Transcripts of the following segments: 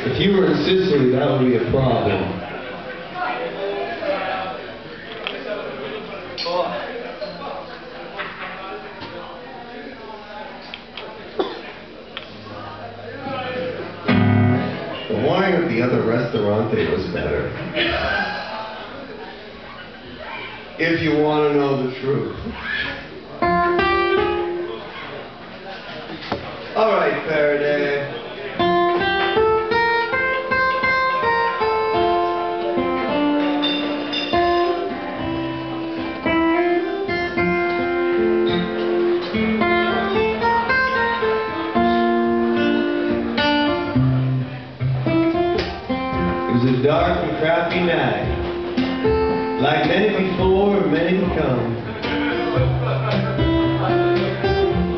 If you were in Sicily, that would be a problem. The wine at the other restaurante was better. If you want to know the truth. Crappy night, like many before many to come.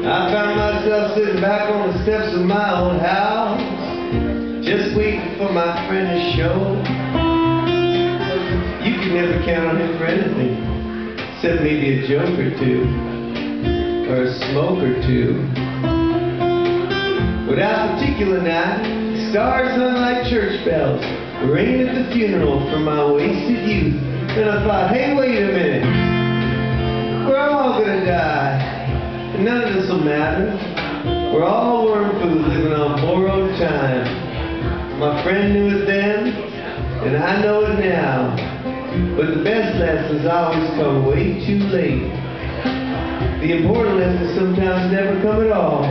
I found myself sitting back on the steps of my old house, just waiting for my friend to show. You can never count on him for anything, except maybe a joke or two, or a smoke or two. But that particular night, stars hung like church bells, ringing at the funeral for my wasted youth. And I thought, hey, wait a minute. We're all gonna die. And none of this will matter. We're all worm food living on borrowed time. My friend knew it then, and I know it now. But the best lessons always come way too late. The important lessons sometimes never come at all.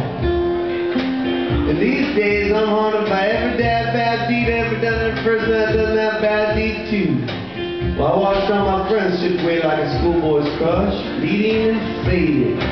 And these days I'm haunted by every dad bad deed ever done, person that done that bad deed too. While I watched all my friends slip away like a schoolboy's crush, leading and fading.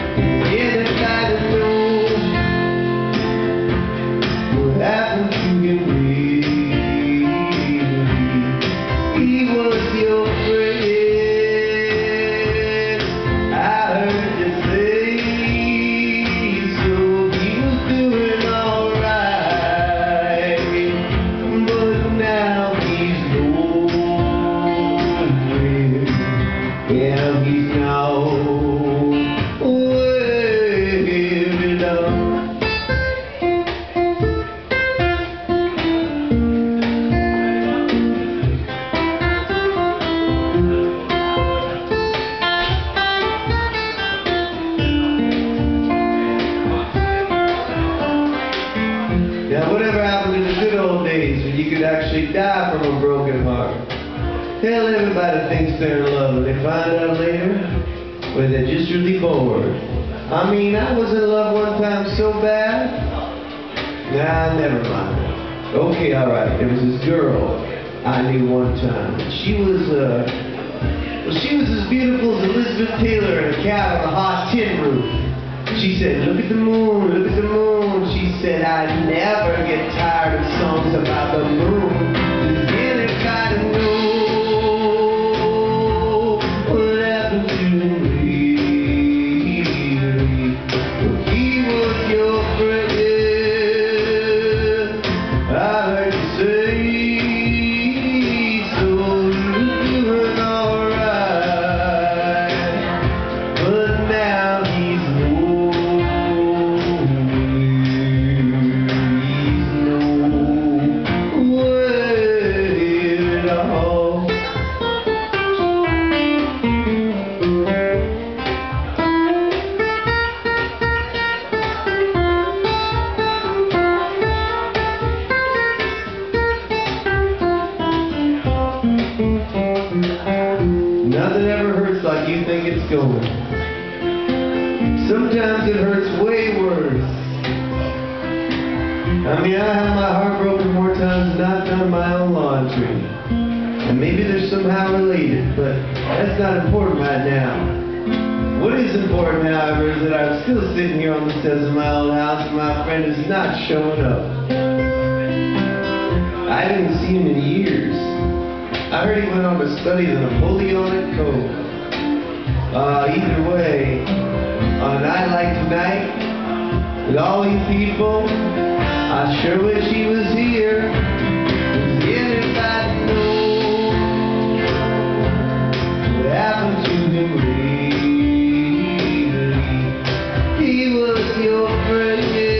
A broken heart? Hell, everybody thinks they're in love, and they find out later, well, they're just really bored. I mean, I was in love one time so bad. Nah, never mind. Okay, all right. There was this girl I knew one time. She was, uh, well, she was as beautiful as Elizabeth Taylor in a cat on a hot tin roof. She said, look at the moon, look at the moon. She said, I never get tired of songs about the moon. Nothing ever hurts like you think it's going. Sometimes it hurts way worse. I mean, I have my heart broken more times than I've done my own laundry. And maybe they're somehow related, but that's not important right now. What is important, however, is that I'm still sitting here on the steps of my old house and my friend is not showing up. I didn't see him in years. I already went on to study the Napoleonic Code. Uh, either way, on a night like tonight, with all these people, I sure wish he was here. He was your friend.